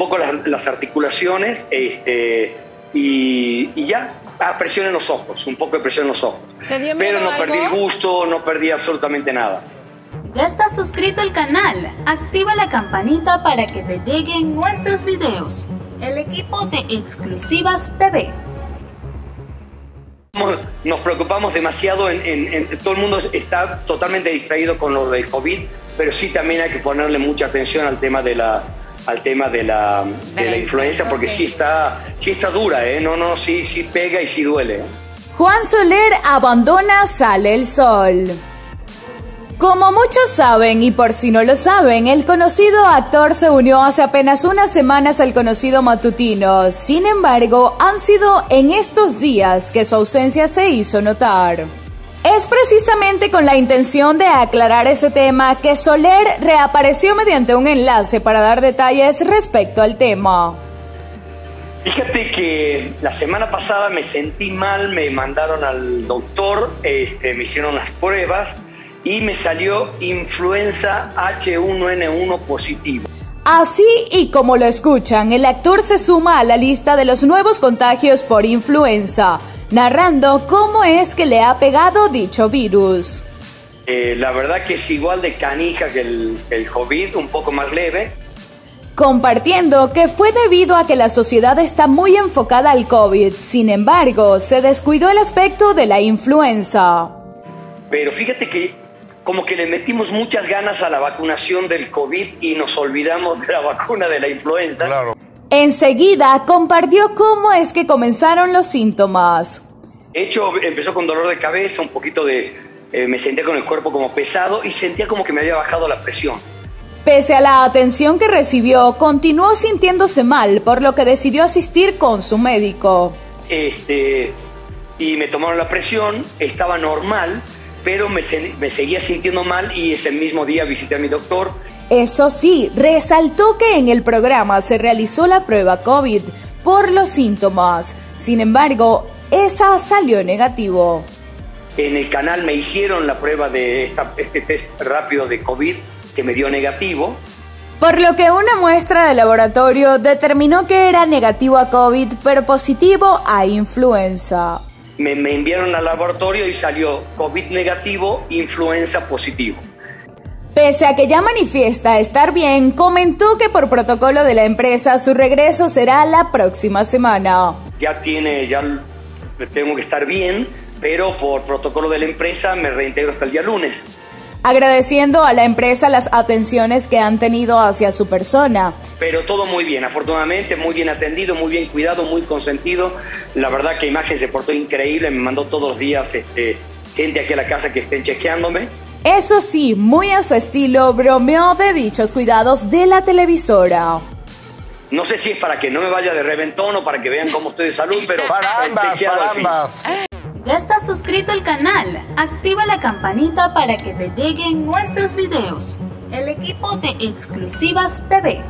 poco las, articulaciones este, y, ya, ah, presión en los ojos, un poco de presión en los ojos. Pero no perdí el gusto, no perdí absolutamente nada. ¿Ya estás suscrito al canal? Activa la campanita para que te lleguen nuestros videos. El equipo de Exclusivas TV. Nos preocupamos demasiado, en, todo el mundo está totalmente distraído con lo del COVID, pero sí también hay que ponerle mucha atención al tema de la, al tema de la, de la influenza, porque sí está, sí está dura, ¿eh? No, no, sí, sí pega y sí duele. Juan Soler abandona Sale el Sol. Como muchos saben, y por si no lo saben, el conocido actor se unió hace apenas unas semanas al conocido matutino. Sin embargo, han sido en estos días que su ausencia se hizo notar. Es precisamente con la intención de aclarar ese tema que Soler reapareció mediante un enlace para dar detalles respecto al tema. Fíjate que la semana pasada me sentí mal, me mandaron al doctor, este, me hicieron las pruebas y me salió influenza H1N1 positivo. Así y como lo escuchan, el actor se suma a la lista de los nuevos contagios por influenza, narrando cómo es que le ha pegado dicho virus. Eh, la verdad que es igual de canija que el, el COVID, un poco más leve. Compartiendo que fue debido a que la sociedad está muy enfocada al COVID, sin embargo, se descuidó el aspecto de la influenza. Pero fíjate que como que le metimos muchas ganas a la vacunación del COVID y nos olvidamos de la vacuna de la influenza. Claro. Enseguida compartió cómo es que comenzaron los síntomas. De hecho, empezó con dolor de cabeza, un poquito de... Eh, me sentía con el cuerpo como pesado y sentía como que me había bajado la presión. Pese a la atención que recibió, continuó sintiéndose mal, por lo que decidió asistir con su médico. Este, y me tomaron la presión, estaba normal, pero me, seguía sintiendo mal y ese mismo día visité a mi doctor. Eso sí, resaltó que en el programa se realizó la prueba COVID por los síntomas. Sin embargo, esa salió negativo. En el canal me hicieron la prueba de este test rápido de COVID que me dio negativo. Por lo que una muestra de laboratorio determinó que era negativo a COVID, pero positivo a influenza me, enviaron al laboratorio y salió COVID negativo, influenza positivo. Pese a que ya manifiesta estar bien, comentó que por protocolo de la empresa su regreso será la próxima semana. Ya tiene, ya tengo que estar bien, pero por protocolo de la empresa me reintegro hasta el día lunes agradeciendo a la empresa las atenciones que han tenido hacia su persona. Pero todo muy bien, afortunadamente, muy bien atendido, muy bien cuidado, muy consentido. La verdad que Imagen se portó increíble, me mandó todos los días este, gente aquí a la casa que estén chequeándome. Eso sí, muy a su estilo, bromeó de dichos cuidados de la televisora. No sé si es para que no me vaya de reventón o para que vean cómo estoy de salud, pero para ambas, para ambas. ¿Ya estás suscrito al canal? Activa la campanita para que te lleguen nuestros videos. El equipo de Exclusivas TV.